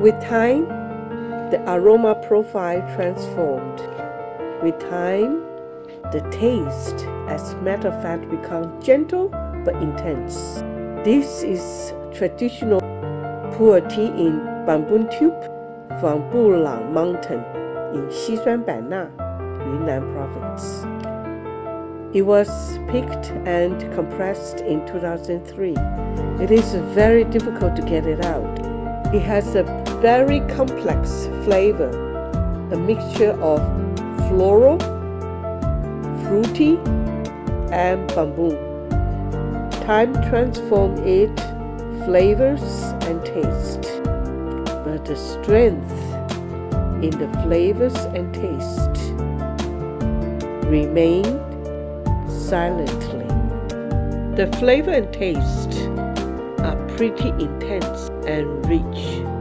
With time, the aroma profile transformed. With time, the taste, as a matter of fact, become gentle but intense. This is traditional pu'er tea in bamboo tube from Bulang Mountain in Xishuangbanna, Yunnan Province. It was picked and compressed in 2003. It is very difficult to get it out. It has a very complex flavor, a mixture of floral, fruity, and bamboo. Time transforms it, flavors and taste, but the strength in the flavors and taste remain silently. The flavor and taste are pretty intense and rich.